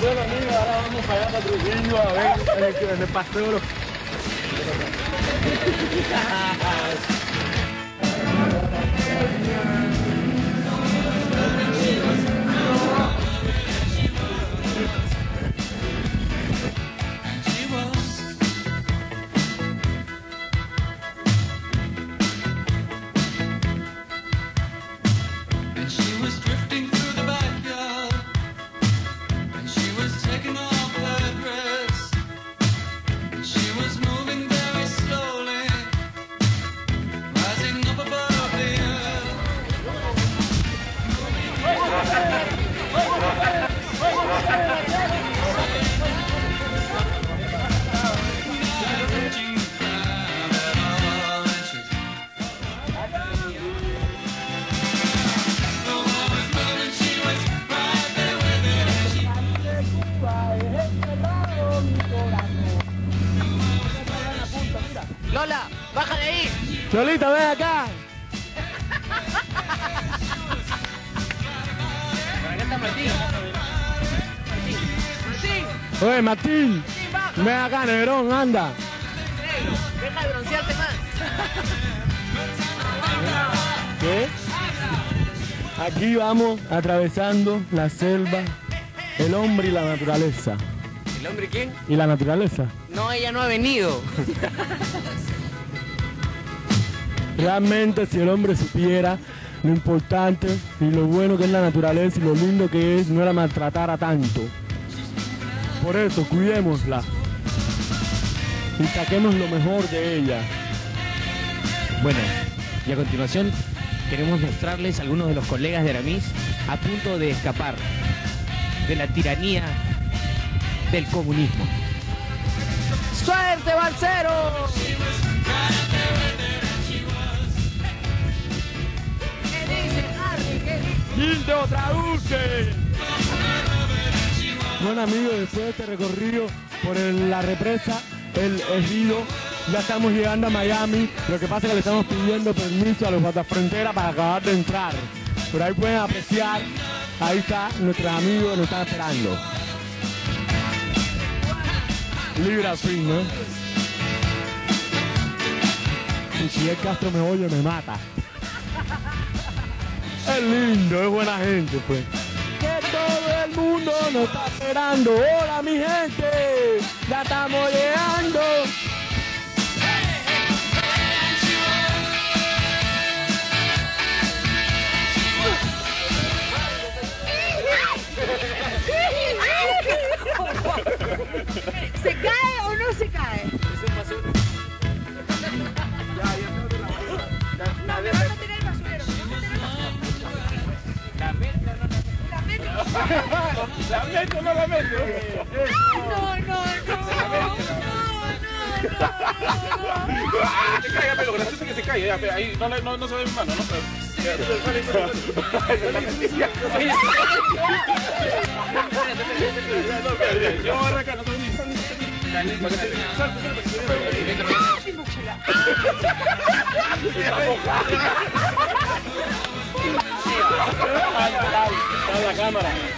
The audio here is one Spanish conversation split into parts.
Bueno amigos, ahora vamos para allá Trujillo a ver en el, en el paseo. And Lola, baja de ahí. Cholita, ven acá. Por acá está Martín. Martín, Oye, Martín. Ven acá, Negrón, anda. negro, deja de broncearte más. ¿Qué? Aquí vamos atravesando la selva, el hombre y la naturaleza. ¿El hombre quién? ¿Y la naturaleza? No, ella no ha venido. Realmente si el hombre supiera lo importante y lo bueno que es la naturaleza y lo lindo que es, no la maltratara tanto. Por eso, cuidémosla. Y saquemos lo mejor de ella. Bueno, y a continuación queremos mostrarles algunos de los colegas de Aramis a punto de escapar de la tiranía del comunismo. ¡Suerte, Balcero! ¿Qué dice Harry? ¿Qué dice? ¡Gildo, traduce! Bueno amigos, después de este recorrido por el- la represa, el ejido, ya estamos llegando a Miami. Lo que pasa es que le estamos pidiendo permiso a los guardafronteras para acabar de entrar. Pero ahí pueden apreciar, ahí está nuestros amigos que nos están esperando. Libre al fin, ¿no? Y si el Castro me oye, me mata. Es lindo, es buena gente, pues. Que todo el mundo nos está esperando. Hola, mi gente. Ya estamos llegando. ¿Se cae o no se cae? No, no tener basurero. La meto, no la meto. No, no, no, Se caiga, pero gracioso que se caiga. Ahí no, no, no se ve mi mano, ¿no? Te la cámara.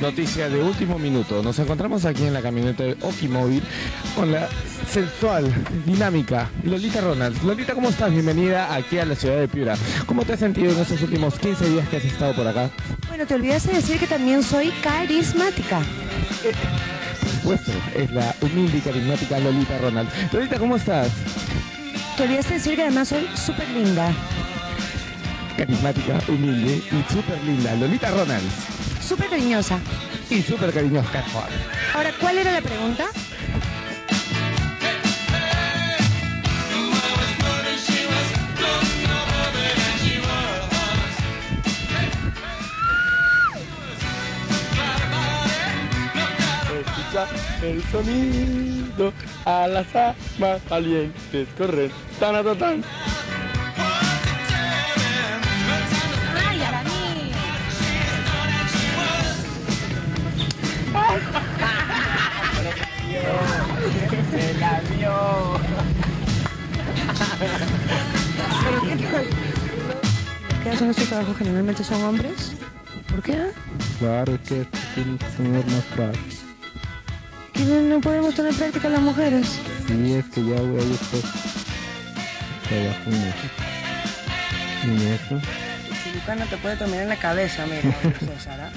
Noticia de último minuto. Nos encontramos aquí en la camioneta de Okimóvil con la sensual, dinámica Lolita Ronalds. Lolita, ¿cómo estás? Bienvenida aquí a la ciudad de Piura. ¿Cómo te has sentido en estos últimos 15 días que has estado por acá? Bueno, te olvidaste de decir que también soy carismática. Por supuesto, es la humilde y carismática Lolita Ronalds. Lolita, ¿cómo estás? Te olvidaste de decir que además soy súper linda. carismática, humilde y súper linda, Lolita Ronalds. Súper cariñosa. Y súper cariñosa. Ahora, ¿cuál era la pregunta? Escucha el sonido a las almas valientes correr. Tan, tan, tan. ¿Qué hacen este trabajo generalmente son hombres? ¿Por qué? Claro, es que tiene que tener más práctica. ¿Que no, podemos tener práctica las mujeres? Sí, es que ya voy a ir pues. Trabajo en eso. En eso. Si Lucana te puede terminar en la cabeza, mira, César, ¿ah?